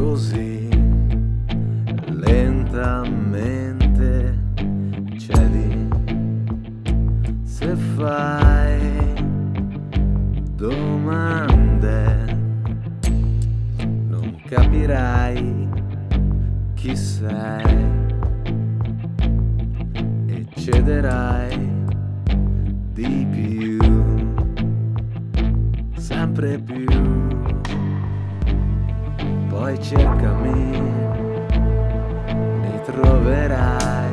così lentamente cedi. Se fai domande non capirai chi sei e cederai di più sempre più poi cercami mi troverai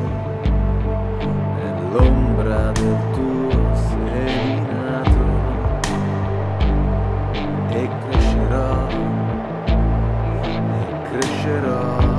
nell'ombra del tuo seminato e crescerò e crescerò.